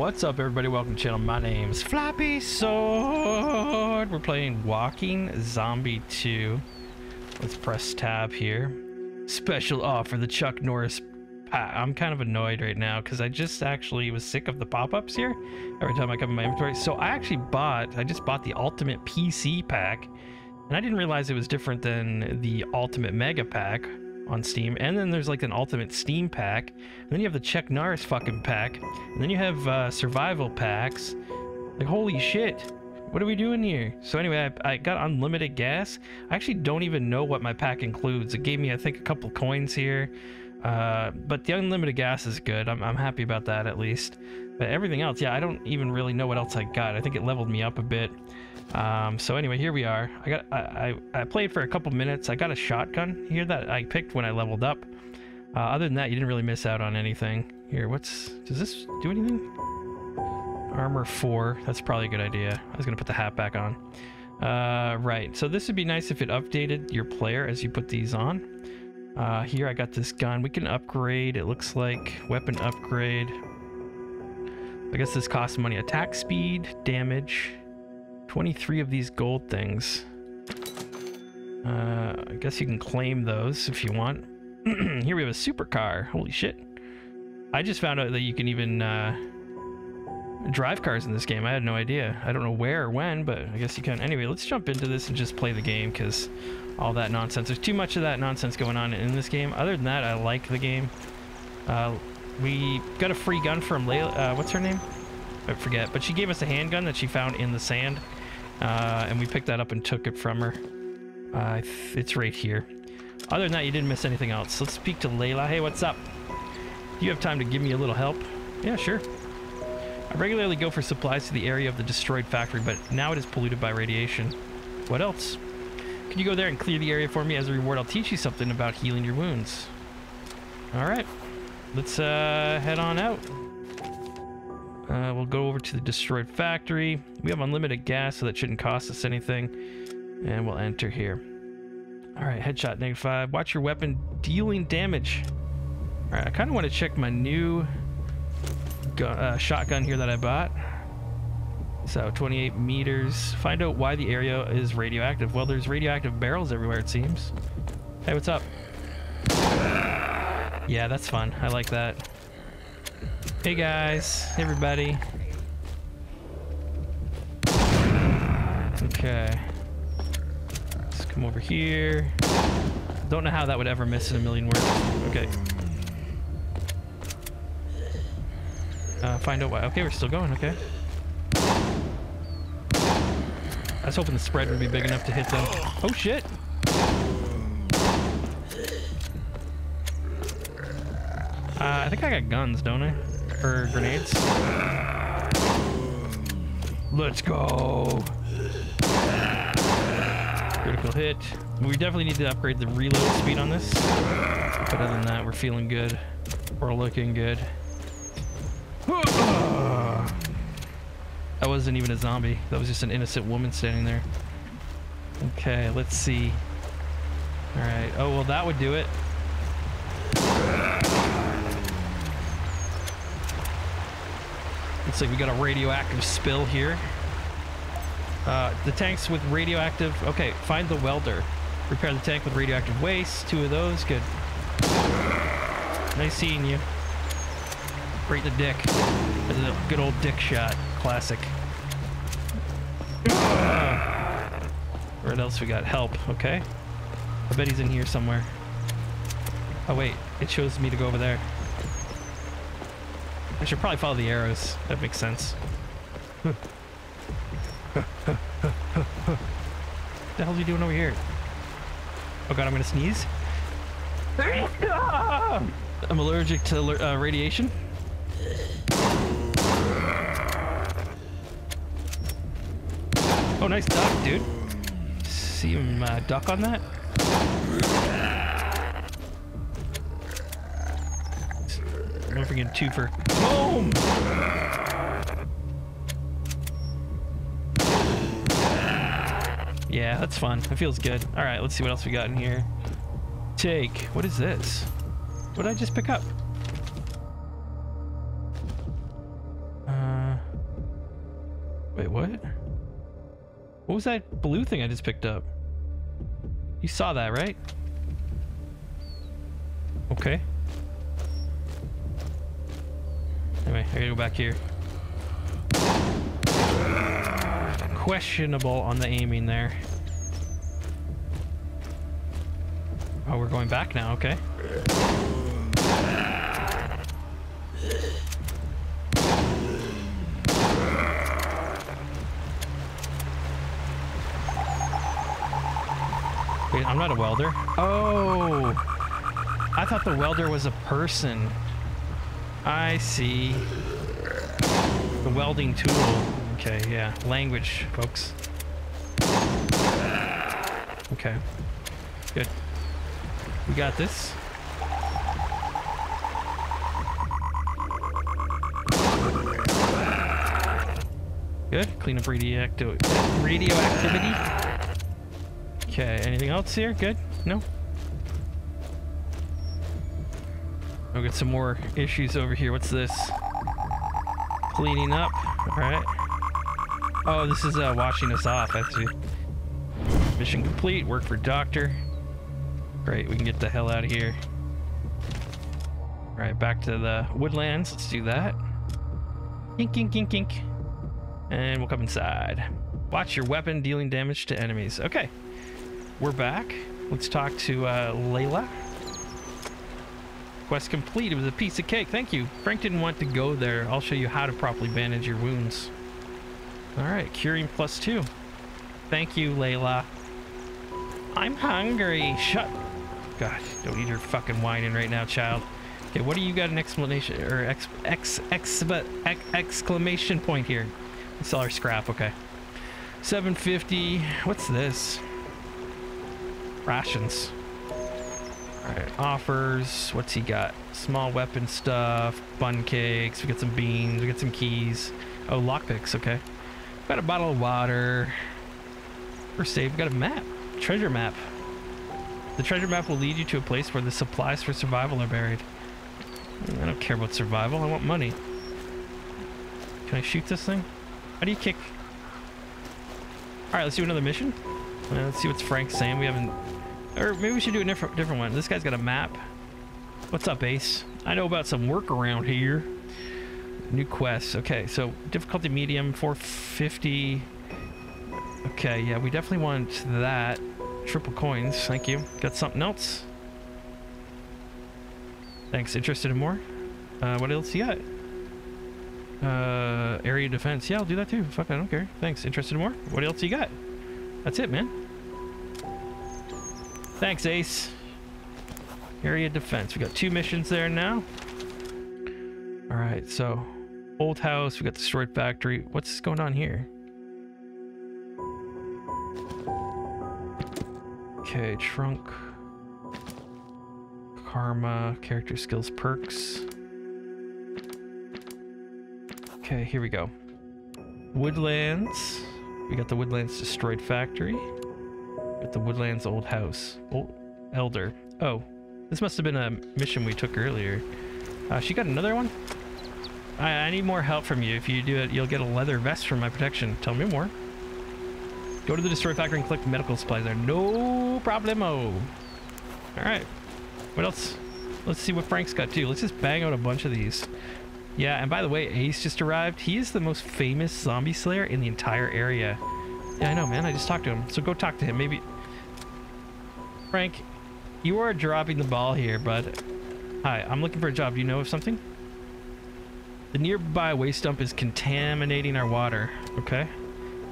what's up everybody? Welcome to the channel. My name's Floppy Sword. We're playing Walking Zombie 2. Let's press tab here. Special offer, the Chuck Norris pack. I'm kind of annoyed right now because I just actually was sick of the pop-ups here every time I come in my inventory. So I actually bought, I just bought the Ultimate PC pack and I didn't realize it was different than the Ultimate Mega pack on Steam. And then there's like an Ultimate Steam pack. And then you have the Chuck Norris fucking pack. And then you have uh, survival packs. Like, holy shit. What are we doing here? So anyway, I, I, got unlimited gas. I actually don't even know what my pack includes. It gave me, I think, a couple coins here. Uh, but the unlimited gas is good. I'm, I'm happy about that at least. But everything else, yeah, I don't even really know what else I got. I think it leveled me up a bit. Um, so anyway, here we are. I got I, I, I, played for a couple minutes. I got a shotgun here that I picked when I leveled up. Uh, other than that, you didn't really miss out on anything. Here, what's does this do anything? Armor four. That's probably a good idea. I was gonna put the hat back on. Uh, right. So this would be nice if it updated your player as you put these on. Uh, here I got this gun. We can upgrade. It looks like weapon upgrade. I guess this costs money. Attack speed, damage, 23 of these gold things. Uh, I guess you can claim those if you want. Here we have a supercar. Holy shit. I just found out that you can even uh, drive cars in this game. I had no idea. I don't know where or when, but I guess you can. Anyway, let's jump into this and just play the game because all that nonsense. There's too much of that nonsense going on in this game. Other than that, I like the game. Uh, we got a free gun from Layla. Uh, what's her name? I forget. But she gave us a handgun that she found in the sand. Uh, and we picked that up and took it from her. Uh, it's right here. Other than that, you didn't miss anything else. Let's speak to Layla. Hey, what's up? Do you have time to give me a little help? Yeah, sure. I regularly go for supplies to the area of the destroyed factory, but now it is polluted by radiation. What else? Can you go there and clear the area for me? As a reward, I'll teach you something about healing your wounds. Alright. Let's uh, head on out. Uh, we'll go over to the destroyed factory. We have unlimited gas, so that shouldn't cost us anything. And we'll enter here. Alright, headshot negative 5. Watch your weapon dealing damage. Alright, I kind of want to check my new gun, uh, shotgun here that I bought. So 28 meters. Find out why the area is radioactive. Well, there's radioactive barrels everywhere, it seems. Hey, what's up? Yeah, that's fun. I like that. Hey guys, everybody. Okay. Let's come over here. Don't know how that would ever miss in a million words. Okay. Uh, find out why. Okay, we're still going, okay. I was hoping the spread would be big enough to hit them. Oh shit! Uh, I think I got guns, don't I? Or grenades. Let's go. Critical hit. We definitely need to upgrade the reload speed on this. But other than that, we're feeling good. We're looking good. That wasn't even a zombie. That was just an innocent woman standing there. Okay, let's see. Alright. Oh, well, that would do it. Looks like we got a radioactive spill here. Uh, the tanks with radioactive... Okay, find the welder. Repair the tank with radioactive waste. Two of those. Good. Nice seeing you. Break the dick. That's a good old dick shot. Classic. Uh, what else we got? Help. Okay. I bet he's in here somewhere. Oh, wait. It shows me to go over there. I should probably follow the arrows. That makes sense. what the hell are you doing over here? Oh god, I'm gonna sneeze. I'm allergic to uh, radiation. Oh, nice duck, dude. See him uh, duck on that? Twofer. Boom! Yeah, that's fun. It feels good. All right, let's see what else we got in here. Take. What is this? What did I just pick up? Uh, Wait, what? What was that blue thing I just picked up? You saw that, right? Okay. Anyway, I gotta go back here. Questionable on the aiming there. Oh, we're going back now, okay. Wait, I'm not a welder. Oh! I thought the welder was a person. I see. The welding tool. Okay, yeah. Language, folks. Okay. Good. We got this. Good. Clean up radioactive radioactivity. Okay, anything else here? Good? No? Some more issues over here. What's this? Cleaning up. Alright. Oh, this is uh, washing us off. I see. Mission complete. Work for doctor. Great, we can get the hell out of here. Alright, back to the woodlands. Let's do that. Kink, kink, kink, kink. And we'll come inside. Watch your weapon dealing damage to enemies. Okay. We're back. Let's talk to uh, Layla. Quest complete. It was a piece of cake. Thank you. Frank didn't want to go there. I'll show you how to properly bandage your wounds. Alright, curing plus two. Thank you, Layla. I'm hungry. Shut. God, don't eat your fucking whining right now, child. Okay, what do you got an explanation or ex ex ex, ex exclamation point here? Let's sell our scrap. Okay. 750. What's this? Rations. Alright, offers. What's he got? Small weapon stuff, bun cakes, we got some beans, we got some keys. Oh, lockpicks, okay. Got a bottle of water. First aid, we got a map. Treasure map. The treasure map will lead you to a place where the supplies for survival are buried. I don't care about survival, I want money. Can I shoot this thing? How do you kick? Alright, let's do another mission. Uh, let's see what's Frank saying. We haven't or maybe we should do a different, different one. This guy's got a map. What's up, Ace? I know about some work around here. New quests. Okay, so difficulty medium, 450. Okay, yeah, we definitely want that. Triple coins, thank you. Got something else? Thanks. Interested in more? Uh, what else you got? Uh, area defense. Yeah, I'll do that too. Fuck, I don't care. Thanks. Interested in more? What else you got? That's it, man. Thanks, Ace. Area defense. We got two missions there now. All right, so old house. We got destroyed factory. What's going on here? Okay, trunk. Karma, character skills, perks. Okay, here we go. Woodlands. We got the Woodlands destroyed factory. At the Woodlands Old House. Old Elder. Oh, this must have been a mission we took earlier. Uh, she got another one? I, I need more help from you. If you do it, you'll get a leather vest for my protection. Tell me more. Go to the destroy factory and collect medical supplies there. No problemo. All right. What else? Let's see what Frank's got too. Let's just bang out a bunch of these. Yeah, and by the way, Ace just arrived. He is the most famous zombie slayer in the entire area. Yeah, I know, man. I just talked to him. So go talk to him. Maybe... Frank, you are dropping the ball here, bud. Hi, I'm looking for a job. Do you know of something? The nearby waste dump is contaminating our water. Okay.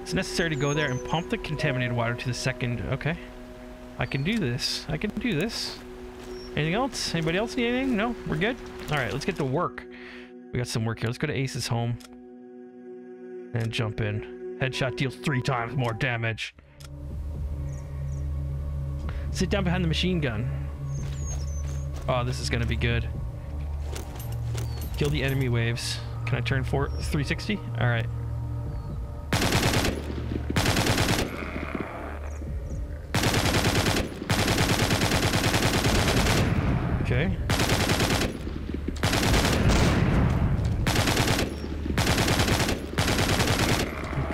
It's necessary to go there and pump the contaminated water to the second... Okay. I can do this. I can do this. Anything else? Anybody else need anything? No? We're good? Alright, let's get to work. We got some work here. Let's go to Ace's home. And jump in. Headshot deals three times more damage. Sit down behind the machine gun. Oh, this is gonna be good. Kill the enemy waves. Can I turn four 360? All right. Okay.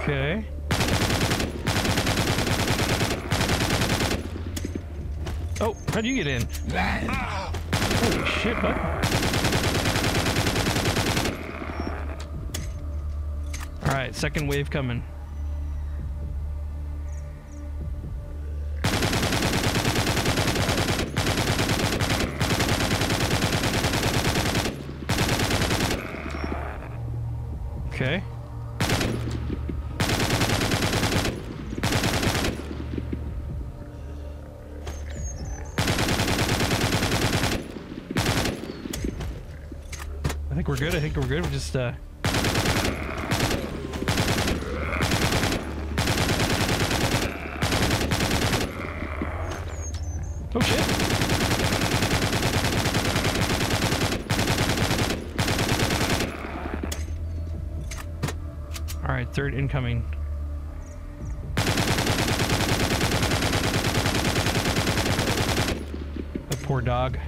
Okay. Oh, how'd you get in? Holy shit, bud. Alright, second wave coming. We're good. We're just, uh... Oh, shit. All right, third incoming. A poor dog.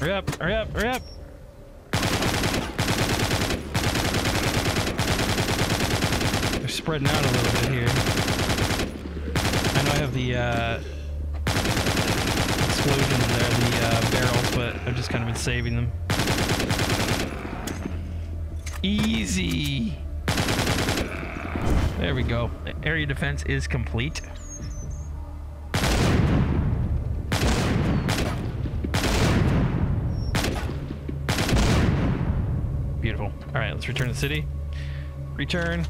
Hurry up, hurry up, hurry up! They're spreading out a little bit here. I know I have the uh, explosions there, the uh, barrels, but I've just kind of been saving them. Easy! There we go. Area defense is complete. Return to the city. Return.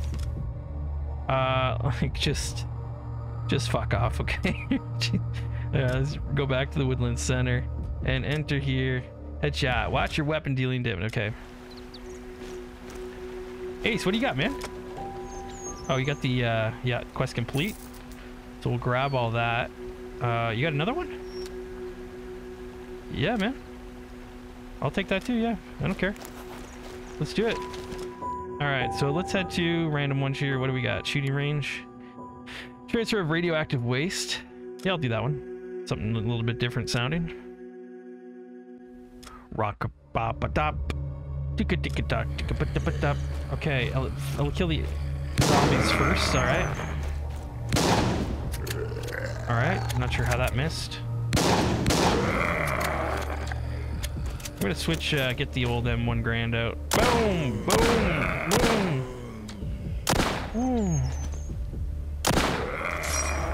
Uh, like just, just fuck off, okay? yeah, let's go back to the Woodland Center and enter here. Headshot. Watch your weapon dealing damage. Okay. Ace, what do you got, man? Oh, you got the, uh, yeah, quest complete. So we'll grab all that. Uh, you got another one? Yeah, man. I'll take that too, yeah. I don't care. Let's do it. All right, so let's head to random one here. What do we got? Shooting range. Transfer of radioactive waste. Yeah, I'll do that one. Something a little bit different sounding. Rock ba ba dop. Ticka ticka tock ticka ba dop. Okay, I'll, I'll kill the zombies first. All right. All right. Not sure how that missed. I'm gonna switch, uh, get the old M1 Garand out. Boom! Boom! Boom! Ooh.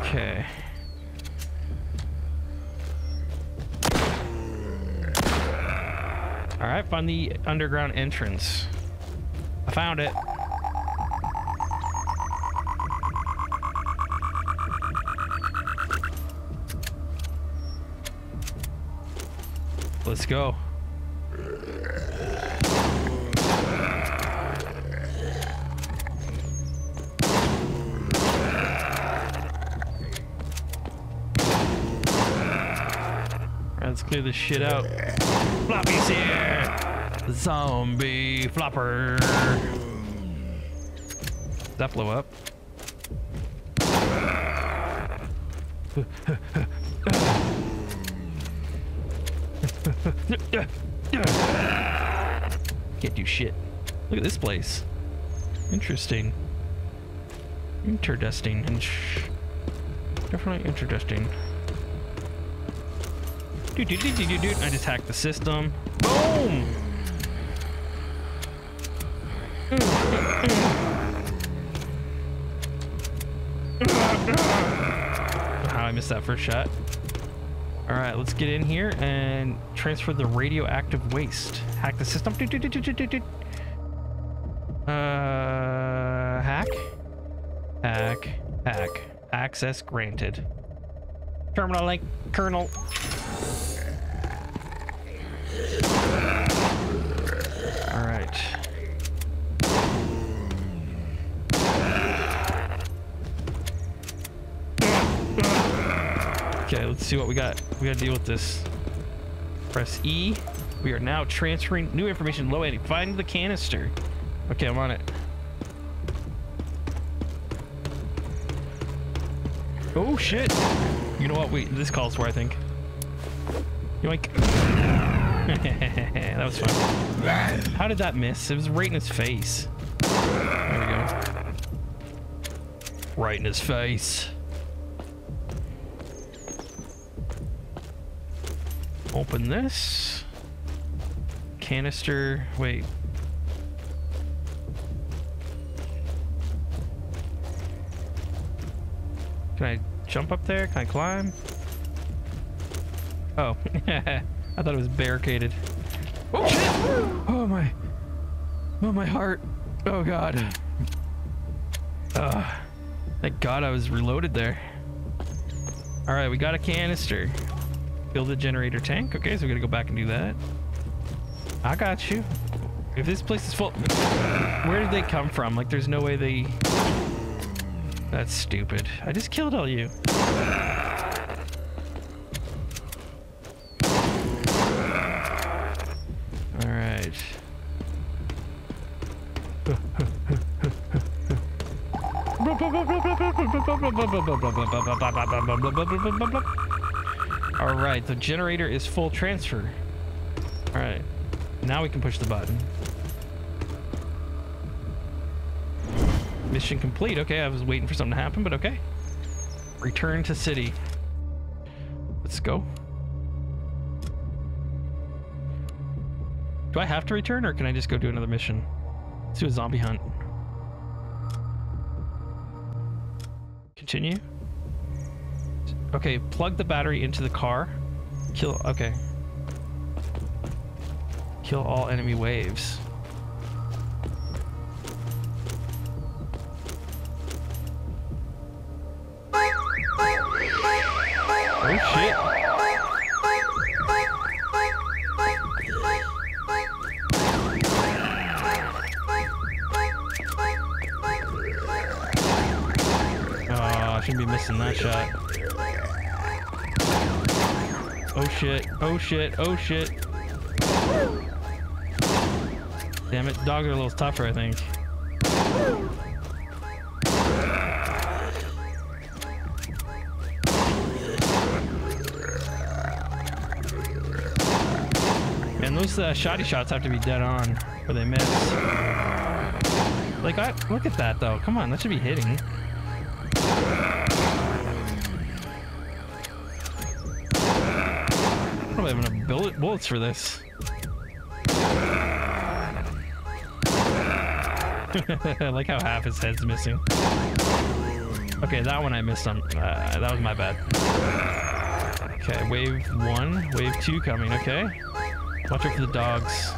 Okay. Alright, find the underground entrance. I found it. Let's go. Clear this shit out. Floppy's here! Zombie flopper! That blow up? Can't do shit. Look at this place. Interesting. Interdusting. Definitely interdusting. Dude, dude, dude, dude. I just hacked the system. Boom! How I missed that first shot. All right, let's get in here and transfer the radioactive waste. Hack the system. Doot, doot, doot. Uh, hack, hack, hack. Access granted. Terminal link, kernel. see what we got. We gotta deal with this. Press E. We are now transferring new information. Low end. Find the canister. Okay, I'm on it. Oh shit! You know what? Wait, this calls for I think. You like that was fun. How did that miss? It was right in his face. There we go. Right in his face. Open this. Canister. Wait. Can I jump up there? Can I climb? Oh. I thought it was barricaded. Oh shit! Oh my. Oh my heart. Oh god. Uh, thank god I was reloaded there. Alright, we got a canister. Build a generator tank. Okay, so we gotta go back and do that. I got you. If this place is full... Where did they come from? Like, there's no way they... That's stupid. I just killed all you. Alright. Alright, the generator is full transfer. Alright. Now we can push the button. Mission complete. Okay, I was waiting for something to happen, but okay. Return to city. Let's go. Do I have to return or can I just go do another mission? Let's do a zombie hunt. Continue. Okay, plug the battery into the car. Kill, okay. Kill all enemy waves. Oh shit, oh shit. Damn it, dogs are a little tougher, I think. Man, those uh, shoddy shots have to be dead on, or they miss. Like, I, look at that though. Come on, that should be hitting. Bullets for this. I like how half his head's missing. Okay, that one I missed on. Uh, that was my bad. Okay, wave one, wave two coming. Okay, watch out for the dogs.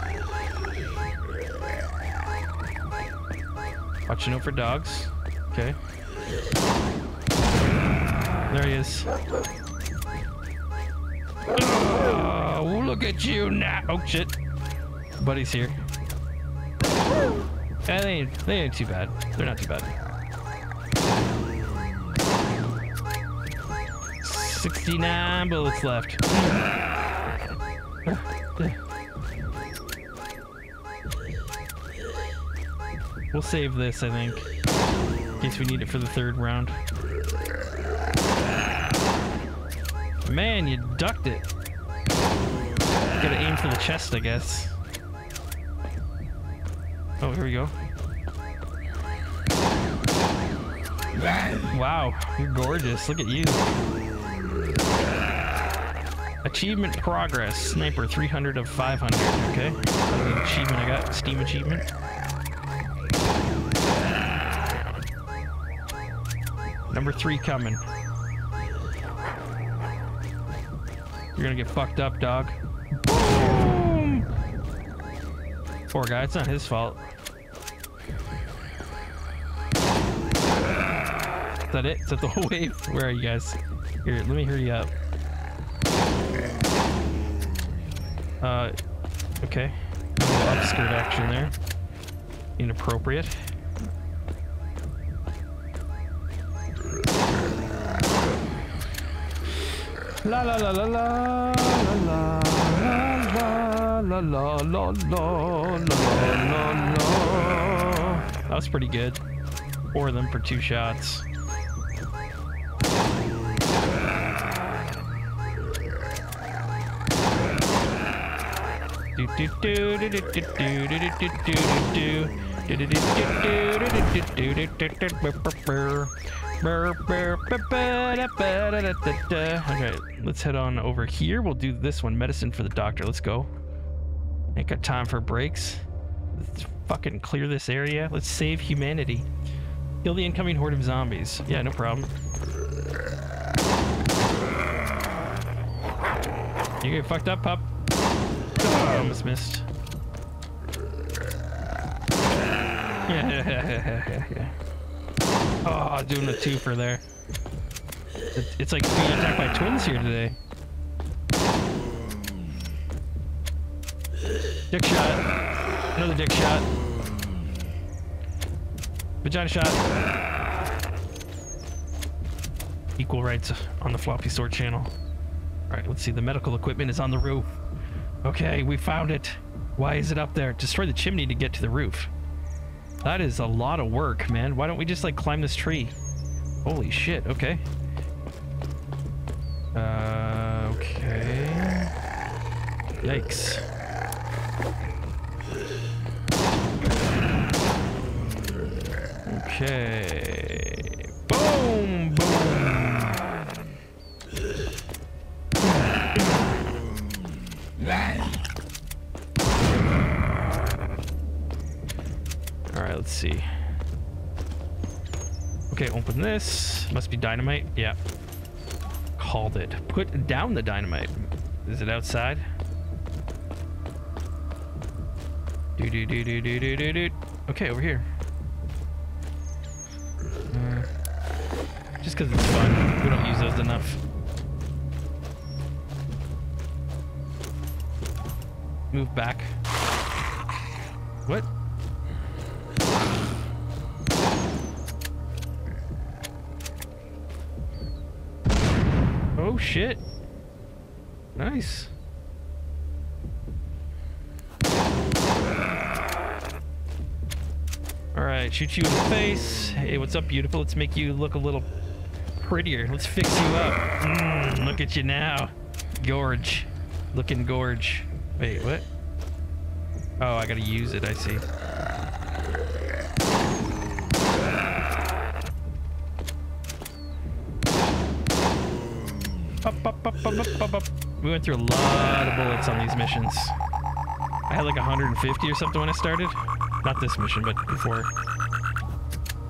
Watching out for dogs. Okay. There he is. Look at you now. Oh shit. Buddy's here. Yeah, they ain't, they ain't too bad. They're not too bad. 69 bullets left. We'll save this, I think. In case we need it for the third round. Man, you ducked it. Gotta aim for the chest, I guess. Oh, here we go. Wow, you're gorgeous. Look at you. Achievement progress. Sniper 300 of 500. Okay. Achievement I got. Steam achievement. Number three coming. You're gonna get fucked up, dog. Poor guy, it's not his fault. Is that it? Is that the whole wave? Where are you guys? Here, let me hurry up. Uh, okay. Upskirt action there. Inappropriate. La la la la la la la la la la la la la la. That was pretty good. Four of them for two shots. Okay, let's head on over here. We'll do this one, medicine for the doctor. Let's go. Ain't got time for breaks. Let's fucking clear this area. Let's save humanity. Kill the incoming horde of zombies. Yeah, no problem. You get fucked up, pup. Oh, almost missed. Yeah, Oh, doing a twofer there. It's like being attacked by twins here today. Dick shot. Another dick shot. Vagina shot. Equal rights on the floppy sword channel. Alright, let's see. The medical equipment is on the roof. Okay, we found it. Why is it up there? Destroy the chimney to get to the roof. That is a lot of work, man. Why don't we just, like, climb this tree? Holy shit, okay. Uh, okay. Yikes. Okay. Boom! Boom! Alright, let's see. Okay, open this. Must be dynamite. Yeah. Called it. Put down the dynamite. Is it outside? Do do do do do do do do. Okay, over here. Because it's fun. We don't use those enough. Move back. What? Oh shit. Nice. Alright, shoot you in the face. Hey, what's up, beautiful? Let's make you look a little prettier. Let's fix you up. Mm, look at you now. Gorge. Looking gorge. Wait, what? Oh, I gotta use it, I see. Up, up, up, up, up, up. We went through a lot of bullets on these missions. I had like 150 or something when I started. Not this mission, but before.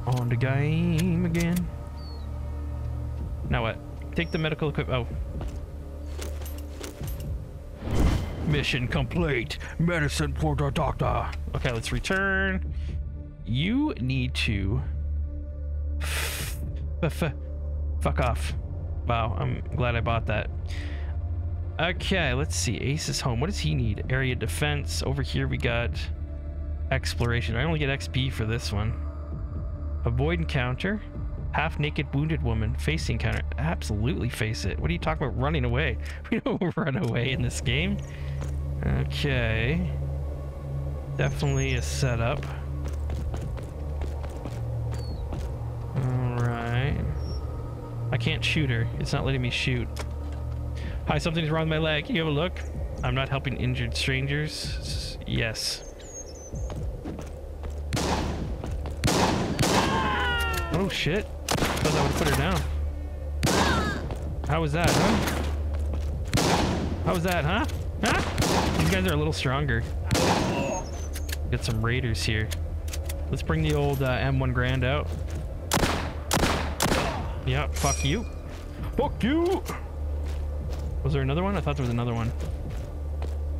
On the game again. Now what? Take the medical equipment. Oh. Mission complete. Medicine for the doctor. Okay, let's return. You need to fuck off. Wow, I'm glad I bought that. Okay, let's see. Ace is home. What does he need? Area defense. Over here we got exploration. I only get XP for this one. Avoid encounter. Half naked wounded woman. Face the encounter. Absolutely face it. What are you talking about running away? We don't run away in this game. Okay. Definitely a setup. Alright. I can't shoot her. It's not letting me shoot. Hi, something's wrong with my leg. Can you have a look? I'm not helping injured strangers. Yes. Oh shit. I would put her down. How was that, huh? How was that, huh? Huh? These guys are a little stronger. Get some raiders here. Let's bring the old uh, M1 Garand out. Yeah, fuck you. Fuck you! Was there another one? I thought there was another one.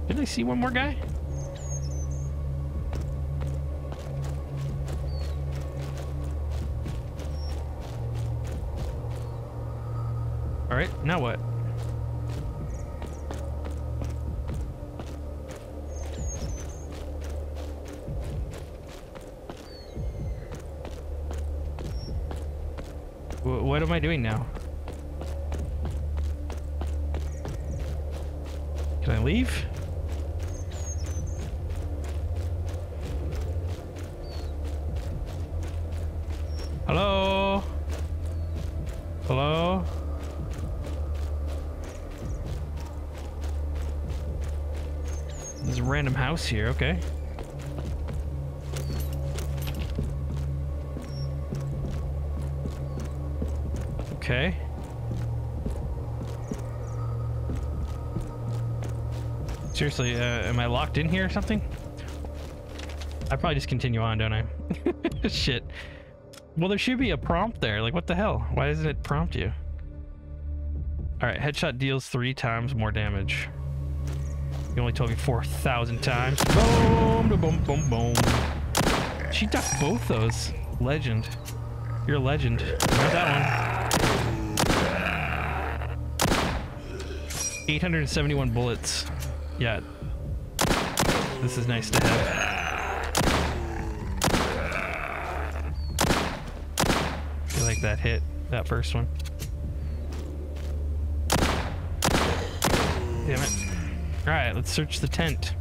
Did I see one more guy? Alright, now what? what am I doing now? Can I leave? House here, okay. Okay. Seriously, uh, am I locked in here or something? I probably just continue on, don't I? Shit. Well, there should be a prompt there. Like, what the hell? Why doesn't it prompt you? Alright, headshot deals three times more damage. You only told me 4,000 times. Boom, boom, boom, boom. She ducked both those. Legend. You're a legend. Not that one. 871 bullets. Yeah. This is nice to have. I feel like that hit, that first one. Let's search the tent.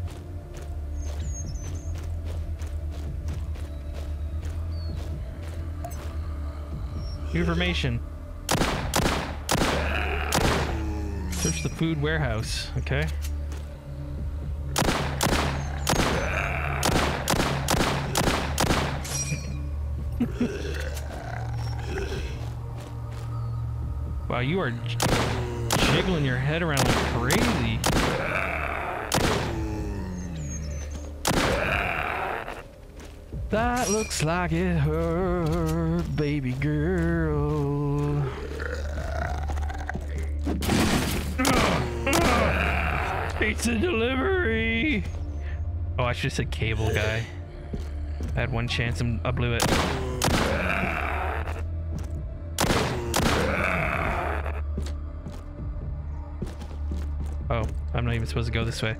New Information. Search the food warehouse, okay? wow, you are jiggling your head around like crazy. That looks like it hurt, baby girl. Pizza delivery. Oh, I should have said cable guy. I had one chance and I blew it. Oh, I'm not even supposed to go this way.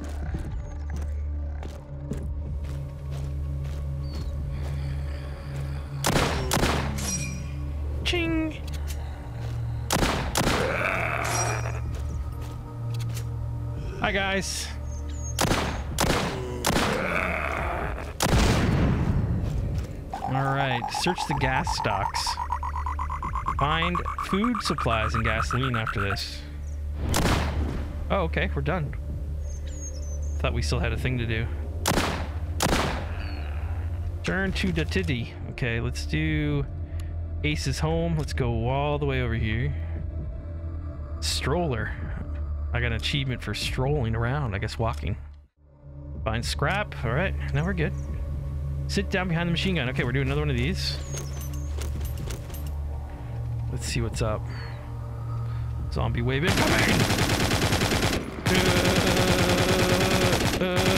Guys. Alright, search the gas stocks. Find food supplies and gasoline after this. Oh, okay, we're done. Thought we still had a thing to do. Turn to the titty. Okay, let's do Ace's home. Let's go all the way over here. Stroller. I got an achievement for strolling around, I guess walking. Find scrap. All right, now we're good. Sit down behind the machine gun. Okay, we're doing another one of these. Let's see what's up. Zombie wave incoming! Uh, uh,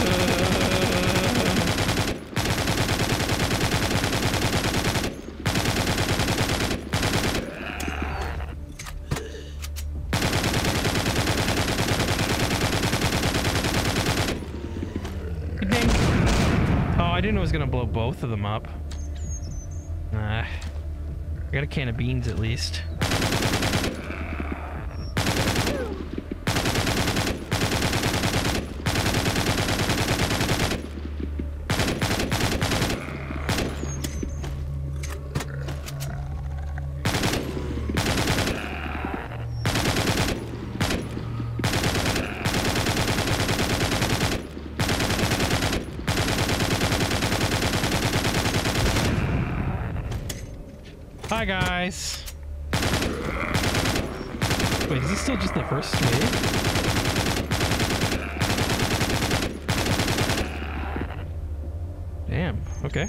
ding. Oh, I didn't know it was gonna blow both of them up. Nah. I got a can of beans at least. Guys. Wait, is this still just the first wave? Damn, okay.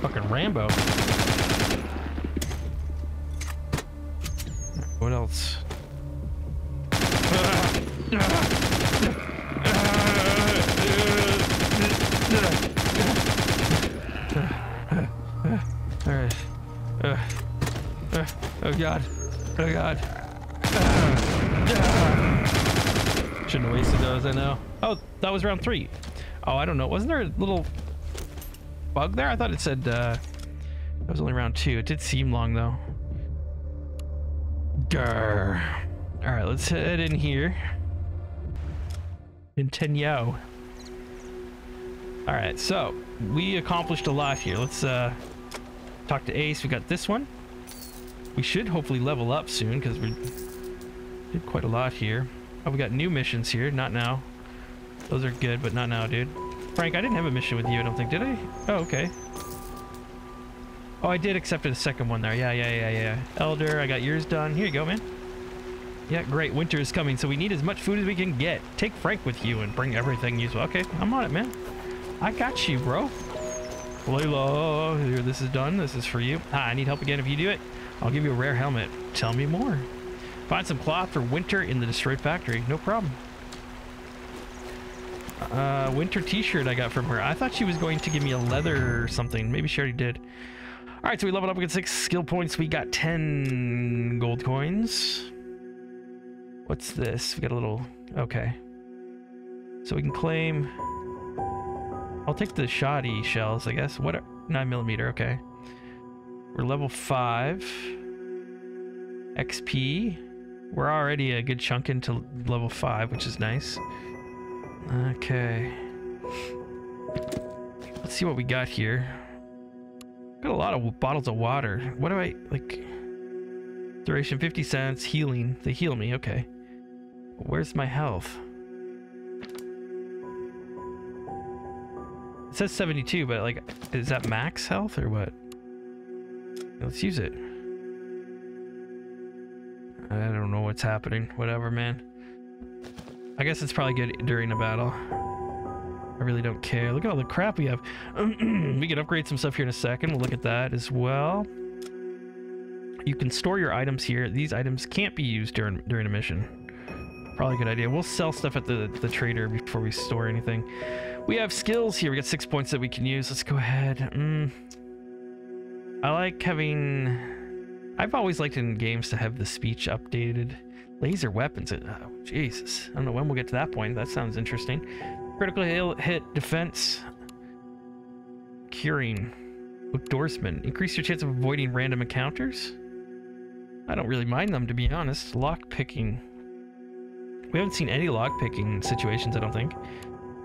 Fucking Rambo. Oh, that was round three. Oh, I don't know. Wasn't there a little bug there? I thought it said uh, that was only round two. It did seem long though. Grr. All right, let's head in here. Nintendo. All right, so we accomplished a lot here. Let's uh, Talk to Ace. We got this one. We should hopefully level up soon because we did quite a lot here. Oh, we got new missions here. Not now. Those are good, but not now, dude. Frank, I didn't have a mission with you, I don't think, did I? Oh, okay. Oh, I did accept the second one there. Yeah, yeah, yeah, yeah. Elder, I got yours done. Here you go, man. Yeah, great. Winter is coming, so we need as much food as we can get. Take Frank with you and bring everything useful. Okay, I'm on it, man. I got you, bro. Layla, here, this is done. This is for you. Ah, I need help again if you do it. I'll give you a rare helmet. Tell me more. Find some cloth for winter in the destroyed factory. No problem. Uh, winter t-shirt I got from her. I thought she was going to give me a leather or something. Maybe she already did. All right, so we leveled up. We six skill points. We got 10 gold coins. What's this? We got a little... Okay. So we can claim... I'll take the shoddy shells, I guess. What? are... 9 millimeter, okay. We're level 5. XP. We're already a good chunk into level 5, which is nice. Okay. Let's see what we got here. Got a lot of bottles of water. What do I, like... Duration 50 cents, healing. They heal me, okay. Where's my health? It says 72, but like, is that max health or what? Let's use it. I don't know what's happening. Whatever, man. I guess it's probably good during a battle. I really don't care. Look at all the crap we have. we can upgrade some stuff here in a second. We'll look at that as well. You can store your items here. These items can't be used during during a mission. Probably a good idea. We'll sell stuff at the, the trader before we store anything. We have skills here. We got six points that we can use. Let's go ahead. Mm. I like having... I've always liked in games to have the speech updated. Laser weapons. Oh, Jesus. I don't know when we'll get to that point. That sounds interesting. Critical hit defense. Curing. Outdoorsman. Increase your chance of avoiding random encounters. I don't really mind them, to be honest. Lock picking. We haven't seen any lockpicking situations, I don't think.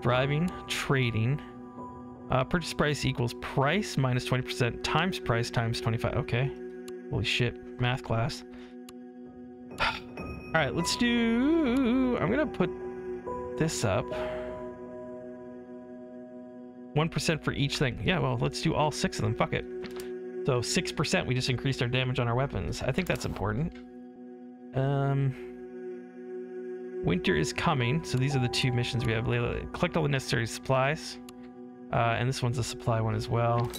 Driving, trading. Uh, purchase price equals price minus 20% times price times 25. Okay. Holy shit. Math class. All right, let's do... I'm to put this up. 1% for each thing. Yeah, well, let's do all six of them. Fuck it. So 6%, we just increased our damage on our weapons. I think that's important. Um... Winter is coming, so these are the two missions we have. Collect all the necessary supplies. Uh, and this one's a supply one as well.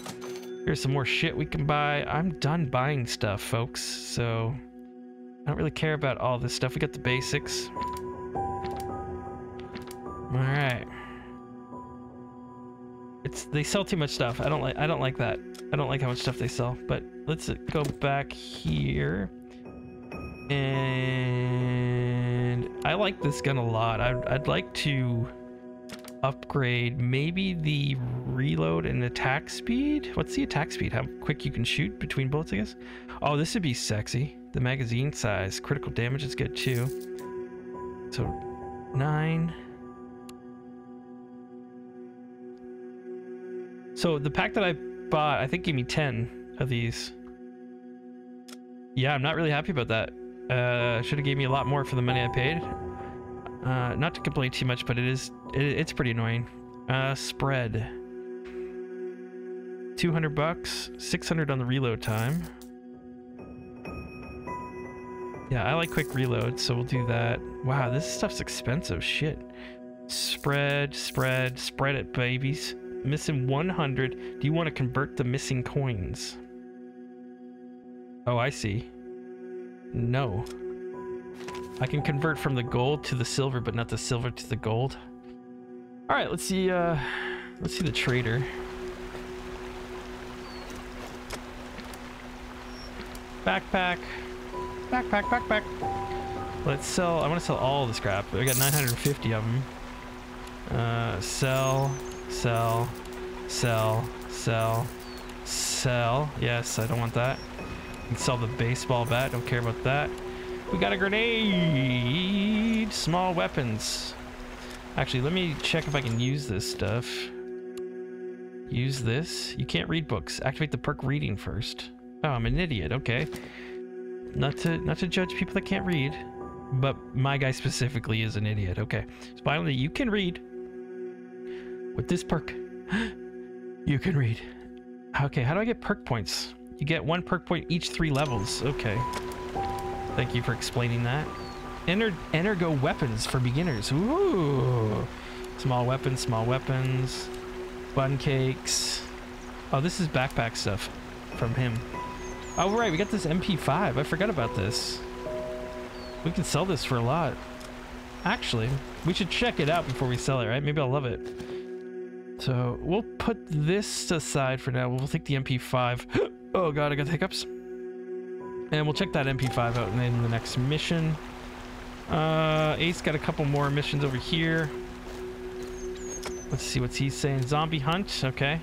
Here's some more shit we can buy. I'm done buying stuff, folks, so I don't really care about all this stuff. We got the basics. Alright. It's they sell too much stuff. I don't like I don't like that. I don't like how much stuff they sell. But let's uh, go back here. And I like this gun a lot. I'd, I'd like to upgrade maybe the reload and attack speed. What's the attack speed? How quick you can shoot between bullets, I guess? Oh, this would be sexy. The magazine size. Critical damage is good too. So, nine. So the pack that I bought, I think gave me 10 of these. Yeah, I'm not really happy about that. Uh, should have gave me a lot more for the money I paid. Uh, not to complain too much, but it is it, it's pretty annoying. Uh, spread. 200 bucks, 600 on the reload time. Yeah, I like quick reload, so we'll do that. Wow, this stuff's expensive. Shit. Spread, spread, spread it, babies. Missing 100. Do you want to convert the missing coins? Oh, I see. No. I can convert from the gold to the silver, but not the silver to the gold. All right, let's see. Uh, let's see the trader. Backpack, backpack, backpack. Let's sell. I want to sell all the scrap. I got 950 of them. Uh, sell, sell, sell, sell, sell. Yes, I don't want that. sell the baseball bat. Don't care about that. We got a grenade. Small weapons. Actually, let me check if I can use this stuff. Use this. You can't read books. Activate the perk reading first. Oh, I'm an idiot. Okay. Not to not to judge people that can't read, but my guy specifically is an idiot. Okay. So finally, you can read with this perk. you can read. Okay, how do I get perk points? You get one perk point each three levels. Okay. Thank you for explaining that. Enter Energo weapons for beginners. Ooh. Small weapons, small weapons. Bun cakes. Oh, this is backpack stuff from him. Oh, right, we got this MP5. I forgot about this. We can sell this for a lot. Actually, we should check it out before we sell it, right? Maybe I'll love it. So we'll put this aside for now. We'll take the MP5. oh god, I got the hiccups. And we'll check that MP5 out in the next mission. Uh, Ace got a couple more missions over here. Let's see what he's saying. Zombie hunt, okay.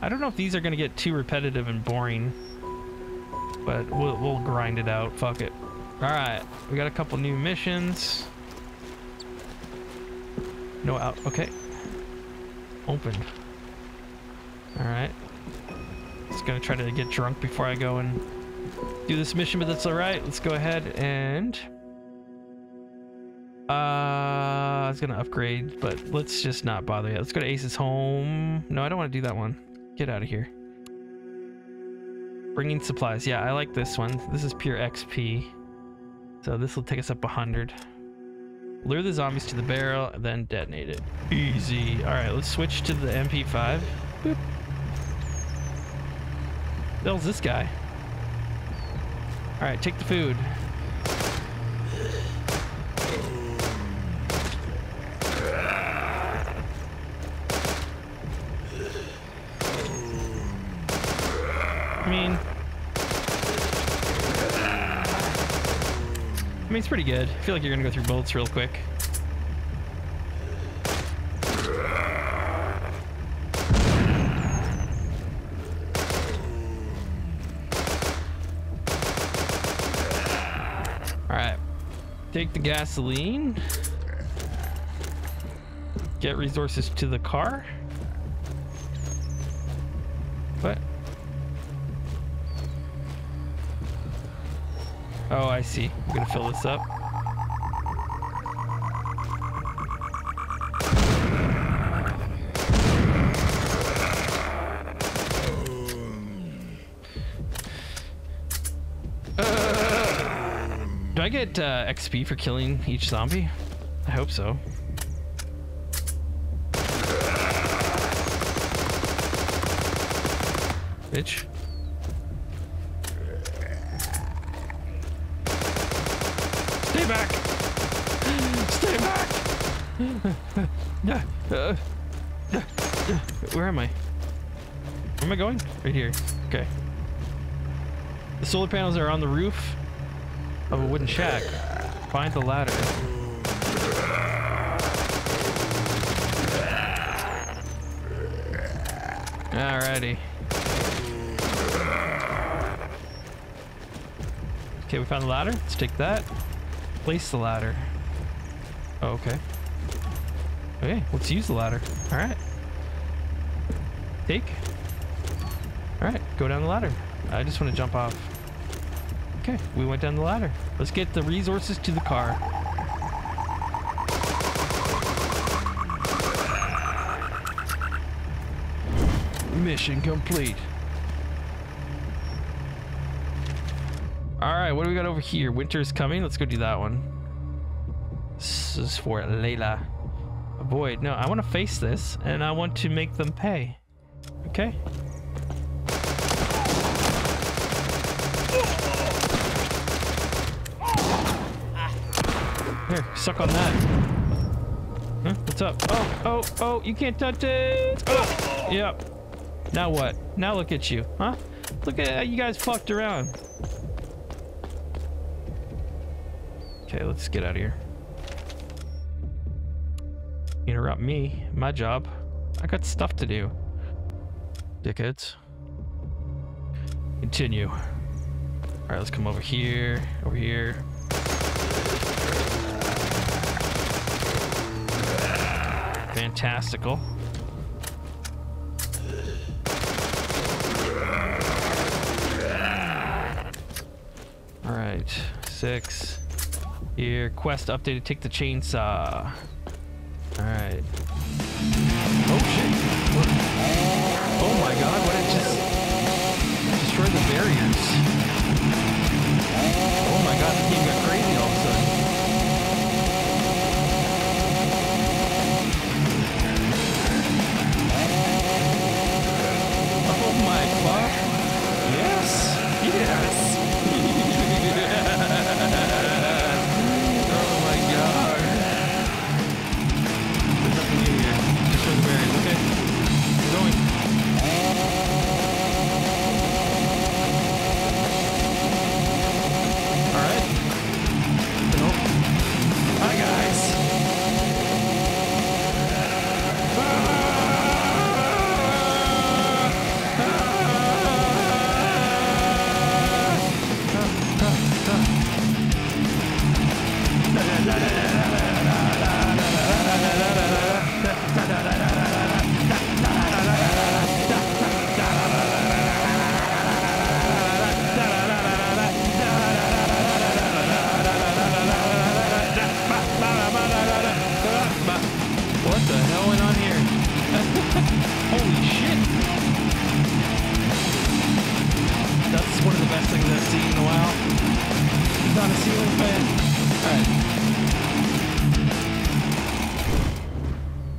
I don't know if these are going to get too repetitive and boring. But we'll, we'll grind it out. Fuck it. Alright, we got a couple new missions. No out. Okay. Opened. Alright. Just gonna try to get drunk before I go and do this mission, but that's alright. Let's go ahead and... Uh, I was gonna upgrade, but let's just not bother yet. Let's go to Ace's home. No, I don't want to do that one. Get out of here. Bringing supplies. Yeah, I like this one. This is pure XP. So this will take us up 100. Lure the zombies to the barrel, then detonate it. Easy. All right, let's switch to the MP5. Boop. The hell's this guy? All right, take the food. Mean, it's pretty good. I feel like you're gonna go through bullets real quick. Alright. Take the gasoline. Get resources to the car. Oh, I see. I'm gonna fill this up. Uh, do I get uh, XP for killing each zombie? I hope so. Bitch. Stay back! Stay back! Uh, where am I? Where am I going? Right here. Okay. The solar panels are on the roof of a wooden shack. Find the ladder. Alrighty. Okay, we found the ladder. Let's take that. Place the ladder. Oh, okay. Okay, let's use the ladder. Alright. Take. Alright, go down the ladder. I just want to jump off. Okay, we went down the ladder. Let's get the resources to the car. Mission complete. Alright, what do we got over here? Winter's coming. Let's go do that one. This is for Layla. Avoid. No, I want to face this, and I want to make them pay. Okay. Here, suck on that. Huh? What's up? Oh, oh, oh, you can't touch it! Oh, yep. Now what? Now look at you, huh? Look at how you guys fucked around. Okay, let's get out of here interrupt me, my job. I got stuff to do. Dickheads. Continue. All right, let's come over here, over here. Fantastical. All right, six. Here, quest updated, take the chainsaw. Alright. Holy shit! That's one of the best things I've seen in a while. On a ceiling fan.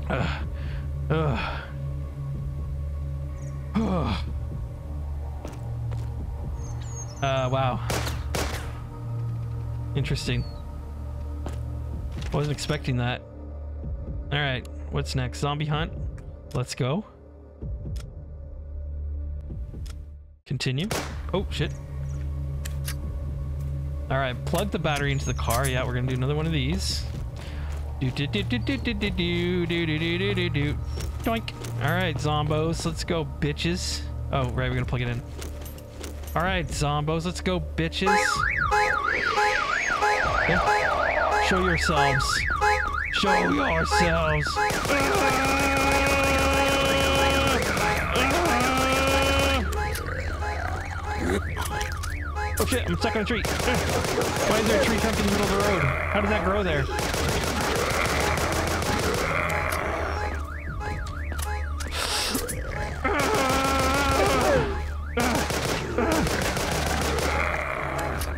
Alright. Ugh. Ugh. Uh, wow. Interesting. Wasn't expecting that. Alright, what's next? Zombie hunt. Let's go. Continue. Oh, shit. Alright, plug the battery into the car. Yeah, we're gonna do another one of these. Do do do do do do do do do do do do do do. Doink. Alright, zombos, let's go, bitches. Oh, right, we're gonna plug it in. Alright, zombos, let's go, bitches. Yeah. Show yourselves. Show yourselves. Oh shit, I'm stuck on a tree. Why is there a tree trunk in the middle of the road? How did that grow there?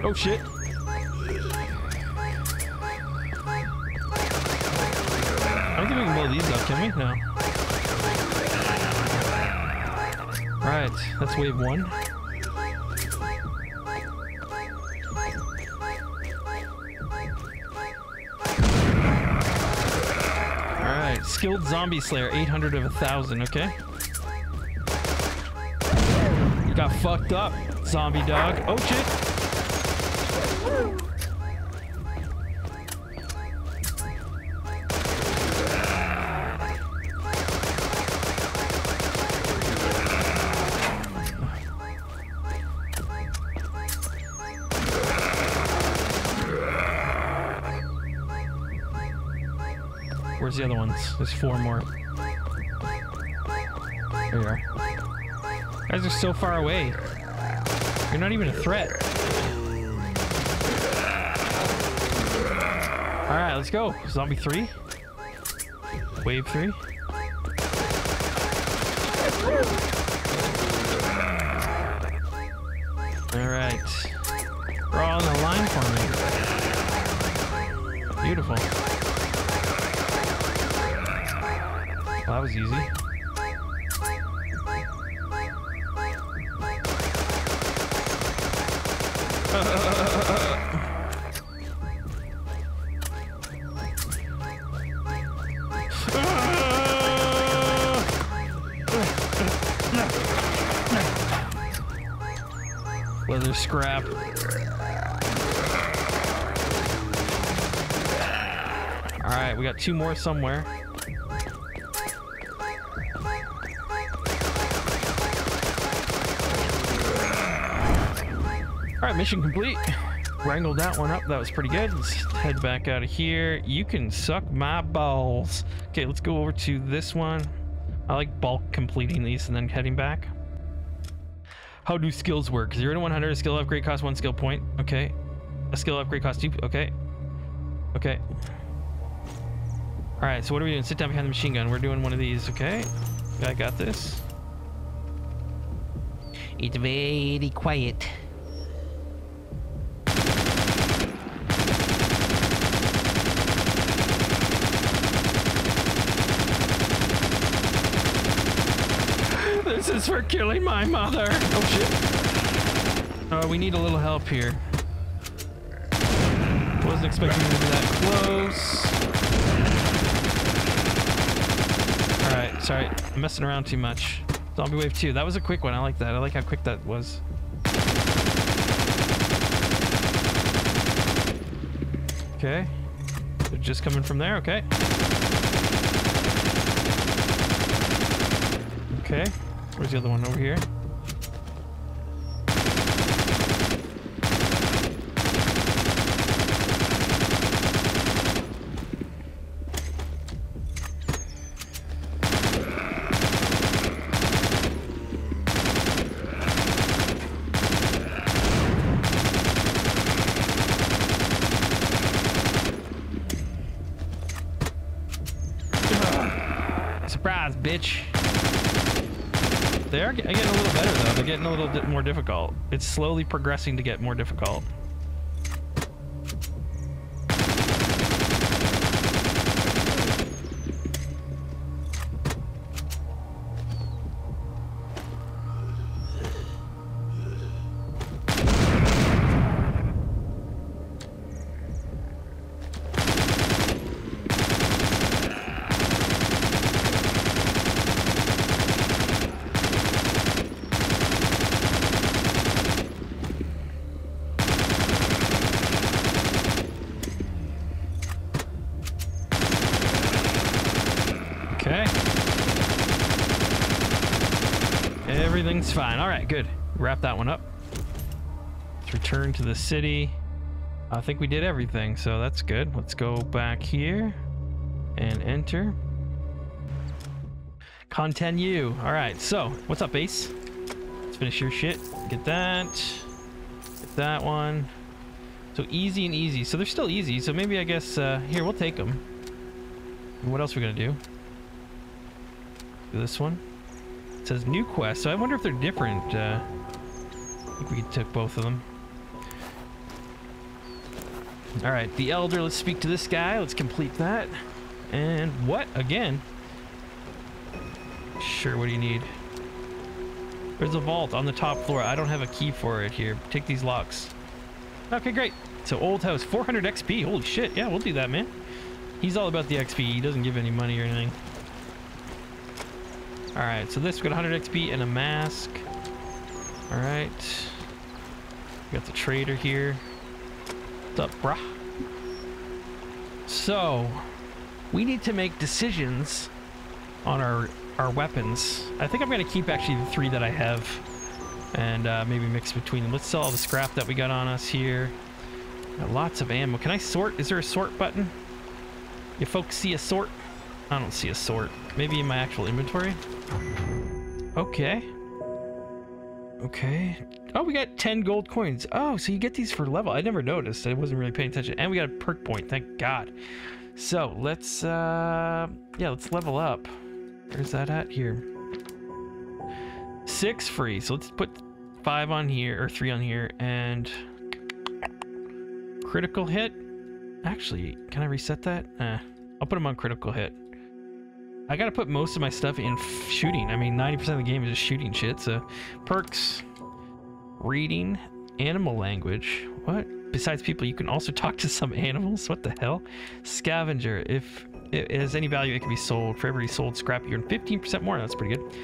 Oh shit. I don't think we can blow these up, can we? No. Alright, that's wave one. Skilled zombie slayer, 800 of a 1,000, okay? You got fucked up, zombie dog. Oh shit! Where's the other ones? There's four more. There you are. Guys are so far away. You're not even a threat. Alright, let's go. Zombie 3. Wave 3. Two more somewhere. Alright, mission complete. Wrangled that one up. That was pretty good. Let's head back out of here. You can suck my balls. Okay, let's go over to this one. I like bulk completing these and then heading back. How do skills work? 0 to 100, skill upgrade costs one skill point. Okay. A skill upgrade costs two. Okay. Okay. All right. So what are we doing? Sit down behind the machine gun. We're doing one of these. Okay. I got this. It's very quiet. This is for killing my mother. Oh shit. Uh, we need a little help here. Wasn't expecting to be that close. Alright, sorry. I'm messing around too much. Zombie Wave 2. That was a quick one. I like that. I like how quick that was. Okay. They're just coming from there. Okay. Okay. Where's the other one? Over here. Surprise, bitch. They are get- getting a little better though. They're getting a little bit more difficult. It's slowly progressing to get more difficult. Everything's fine. All right, good. Wrap that one up. Let's return to the city. I think we did everything, so that's good. Let's go back here and enter. Continue. All right, so what's up, Ace? Let's finish your shit. Get that. Get that one. So easy and easy. So they're still easy. So maybe I guess uh, here we'll take them. What else are we gonna do? Do this one. It says new quest. So I wonder if they're different. Uh, I think we took both of them. All right, the elder. Let's speak to this guy. Let's complete that. And what again? Sure. What do you need? There's a vault on the top floor. I don't have a key for it here. Take these locks. Okay, great. So old house, 400 XP. Holy shit. Yeah, we'll do that, man. He's all about the XP. He doesn't give any money or anything. All right, so this we got 100 XP and a mask. All right. We got the trader here. What's up, bruh? So, we need to make decisions on our our weapons. I think I'm gonna keep actually the three that I have, and uh, maybe mix between them. Let's sell all the scrap that we got on us here. Got lots of ammo. Can I sort? Is there a sort button? You folks see a sort? I don't see a sort. Maybe in my actual inventory? Okay. Okay. Oh, we got 10 gold coins. Oh, so you get these for level. I never noticed. I wasn't really paying attention. And we got a perk point. Thank God. So let's, uh, yeah, let's level up. Where's that at here? Six free. So let's put five on here or three on here and critical hit. Actually, can I reset that? Eh, I'll put them on critical hit. I gotta put most of my stuff in shooting. I mean, 90% of the game is just shooting shit. So, perks, reading, animal language. What? Besides people, you can also talk to some animals. What the hell? Scavenger. If it has any value, it can be sold. For every sold scrap, you earn 15% more. That's pretty good.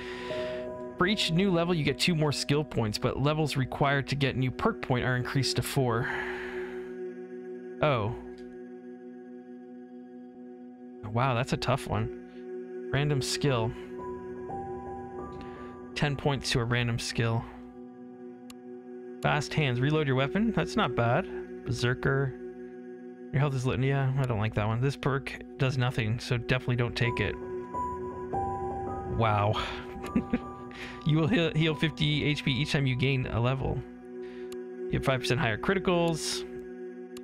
For each new level, you get two more skill points, but levels required to get new perk point are increased to four. Oh. Wow, that's a tough one. Random skill. 10 points to a random skill. Fast hands. Reload your weapon. That's not bad. Berserker. Your health is lit. Yeah, I don't like that one. This perk does nothing, so definitely don't take it. Wow. you will heal, heal 50 HP each time you gain a level. You have 5% higher criticals.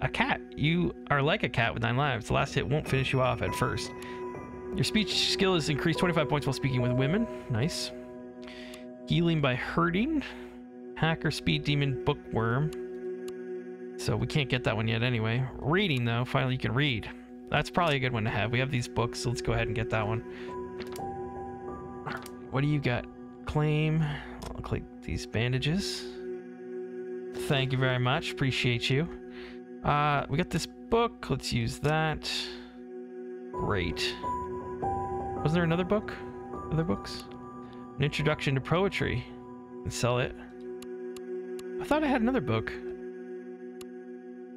a cat. You are like a cat with nine lives. The last hit won't finish you off at first. Your speech skill is increased 25 points while speaking with women. Nice. Healing by hurting. Hacker speed demon bookworm. So we can't get that one yet anyway. Reading though, finally you can read. That's probably a good one to have. We have these books, so let's go ahead and get that one. What do you got? Claim. I'll click these bandages. Thank you very much. Appreciate you. Uh, we got this book. Let's use that. Great. Wasn't there another book? Other books? An introduction to poetry. And sell it. I thought I had another book.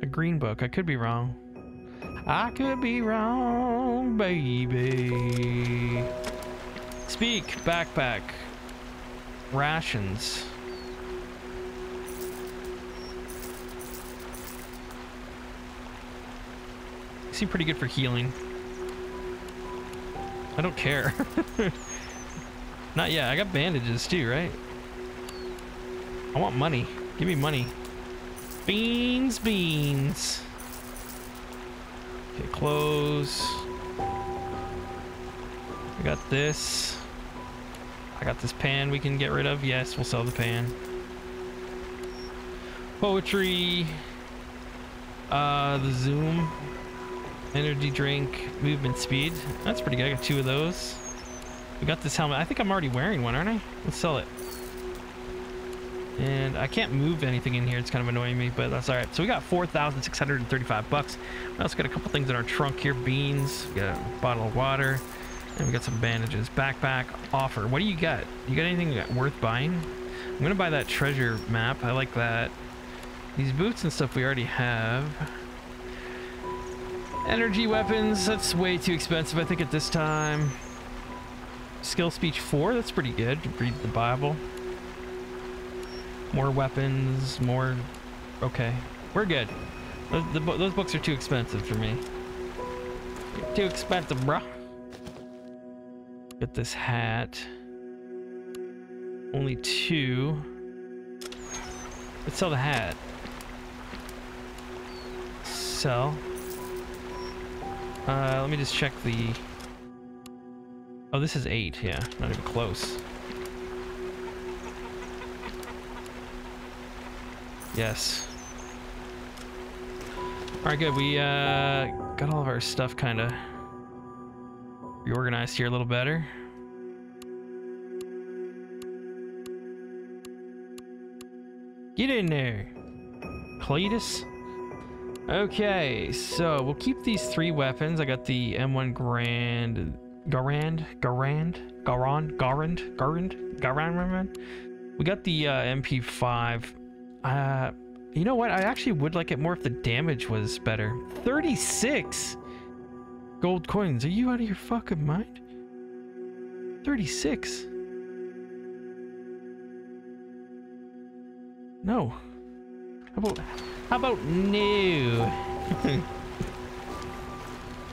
A green book. I could be wrong. I could be wrong, baby. Speak, backpack. Rations. Seem pretty good for healing. I don't care. Not yet. I got bandages too, right? I want money. Give me money. Beans, beans. Okay, clothes. I got this. I got this pan we can get rid of. Yes, we'll sell the pan. Poetry. Uh, the zoom. Energy drink. Movement speed. That's pretty good. I got two of those. We got this helmet. I think I'm already wearing one, aren't I? Let's sell it. And I can't move anything in here. It's kind of annoying me, but that's all right. So we got 4,635 bucks. We also got a couple things in our trunk here. Beans, we got a bottle of water, and we got some bandages. Backpack, offer. What do you got? You got anything worth buying? I'm going to buy that treasure map. I like that. These boots and stuff we already have. Energy weapons, that's way too expensive, I think, at this time. Skill speech 4, that's pretty good. Read the Bible. More weapons, more... Okay, we're good. Those, the, those books are too expensive for me. Too expensive, bruh. Get this hat. Only two. Let's sell the hat. Sell. Uh, let me just check the... Oh, this is eight. Yeah, not even close. Yes. Alright, good. We uh, got all of our stuff kind of reorganized here a little better. Get in there, Cletus. Okay, so we'll keep these three weapons. I got the M1 Grand, Garand, Garand, Garand, Garand, Garand, Garand. We got the uh, MP5. Uh, you know what? I actually would like it more if the damage was better. 36 gold coins. Are you out of your fucking mind? 36. No. How about how about new?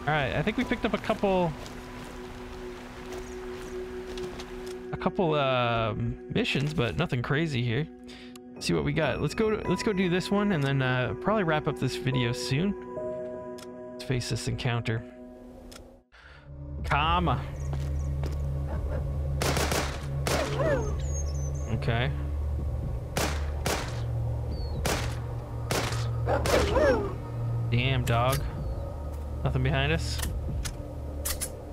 Alright, I think we picked up a couple a couple uh, missions, but nothing crazy here see what we got. Let's go. To, let's go do this one, and then uh, probably wrap up this video soon. Let's face this encounter. Karma. Okay. Damn, dog. Nothing behind us?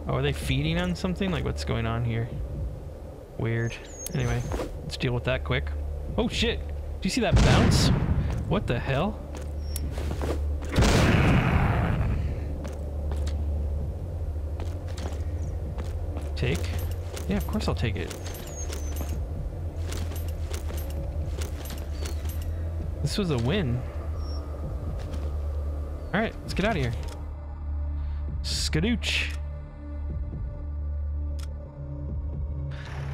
Oh, are they feeding on something? Like, what's going on here? Weird. Anyway, let's deal with that quick. Oh, shit. Do you see that bounce? What the hell? Take? Yeah, of course I'll take it. This was a win. Alright, let's get out of here. Skadooch.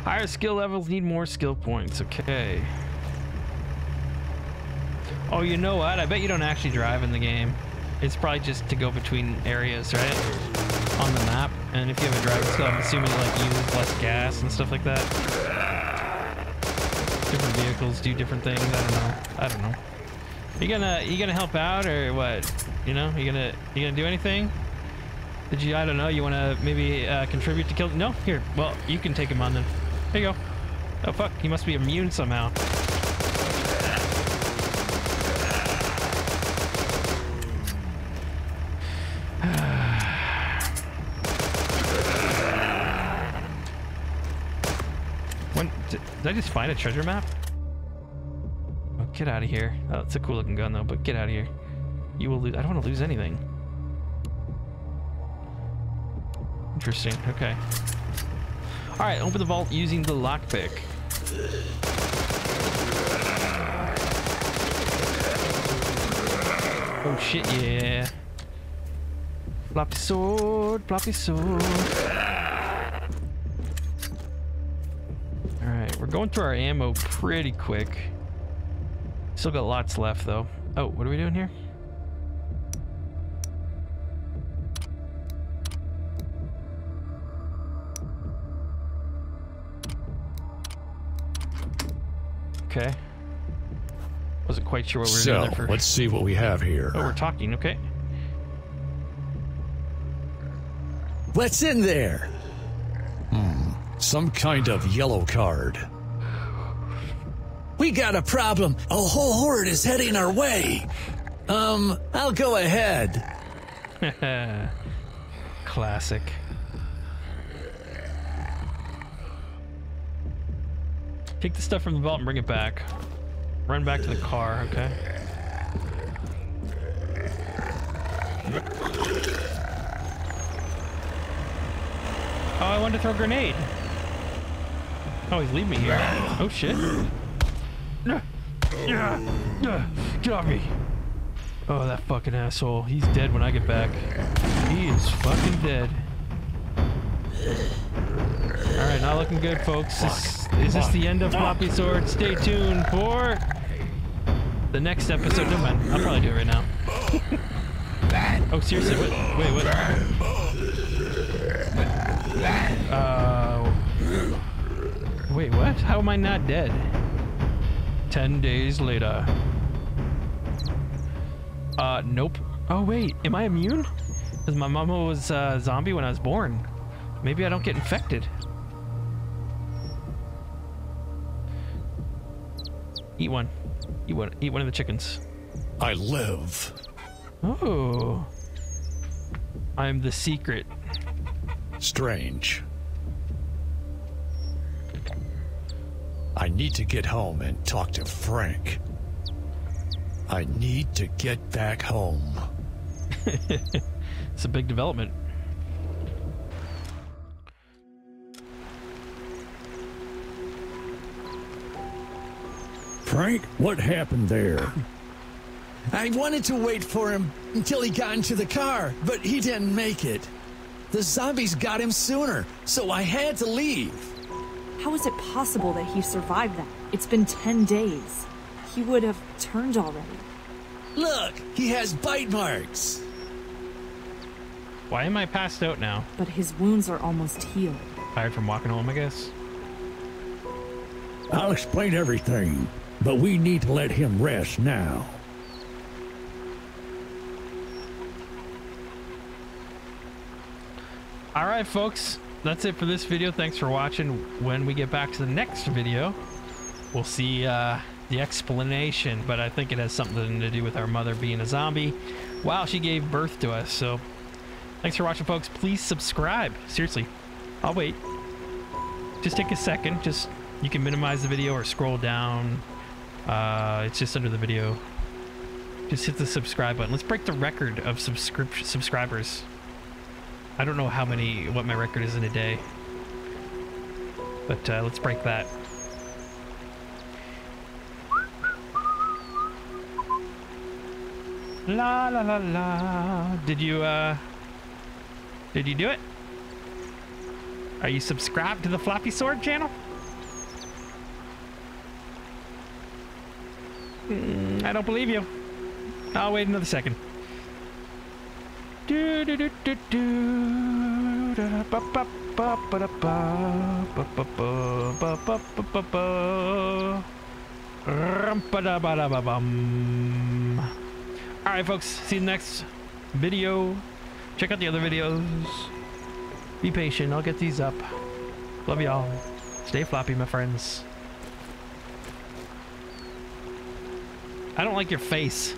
Higher skill levels need more skill points. Okay. Oh, you know what? I bet you don't actually drive in the game. It's probably just to go between areas, right? On the map. And if you have a driving skill, I'm assuming you like use less gas and stuff like that. Different vehicles do different things. I don't know. I don't know. You gonna you gonna help out or what? You know, you gonna you gonna do anything? Did you? I don't know. You want to maybe uh, contribute to kill? No. Here. Well, you can take him on then. There you go. Oh fuck. He must be immune somehow. when did I just find a treasure map? Get out of here. Oh, it's a cool looking gun though, but get out of here. You will lose. I don't want to lose anything. Interesting. Okay. All right, open the vault using the lockpick. Oh shit, yeah. Floppy sword, floppy sword. Alright, we're going through our ammo pretty quick. Still got lots left though. Oh, what are we doing here? Okay. Wasn't quite sure what we were So, doing there let's see what we have here. Oh, we're talking, okay. What's in there? Hmm, some kind of yellow card. We got a problem. A whole horde is heading our way. Um, I'll go ahead. Classic. Take the stuff from the vault and bring it back. Run back to the car, okay? Oh, I wanted to throw a grenade. Oh, he's leaving me here. Oh, shit. Get off me. Oh, that fucking asshole. He's dead when I get back. He is fucking dead. Alright, not looking good, folks. Is, is this the end of Floppy Sword? Stay tuned for the next episode. No, man. I'll probably do it right now. oh, seriously? Wait, wait, what? Uh, wait, what? How am I not dead? Ten days later. Uh, nope. Oh, wait. Am I immune? Because my mama was a uh, zombie when I was born. Maybe I don't get infected. Eat one. Eat one. Eat one of the chickens. I live. Oh. I'm the secret. Strange. I need to get home and talk to Frank. I need to get back home. It's a big development. Frank, what happened there? I wanted to wait for him until he got into the car, but he didn't make it. The zombies got him sooner, so I had to leave. How is it possible that he survived that? It's been 10 days. He would have turned already. Look, he has bite marks. Why am I passed out now? But his wounds are almost healed. Tired from walking home, I guess. I'll explain everything, but we need to let him rest now. All right, folks. That's it for this video. Thanks for watching. When we get back to the next video, we'll see uh, the explanation, but I think it has something to do with our mother being a zombie while she gave birth to us. So thanks for watching, folks. Please subscribe. Seriously, I'll wait. Just take a second. Just you can minimize the video or scroll down. Uh, it's just under the video. Just hit the subscribe button. Let's break the record of subscribers. I don't know how many, what my record is in a day. But uh, let's break that. La la la la. Did you, uh, did you do it? Are you subscribed to the Floppy Sword channel? Mm, I don't believe you. I'll wait another second. Do do do do do da ba ba ba ba da ba ba ba ba ba ba ba ba rum ba da ba da ba bum All right, folks. See you next video. Check out the other videos. Be patient. I'll get these up. Love y'all. Stay floppy, my friends. I don't like your face.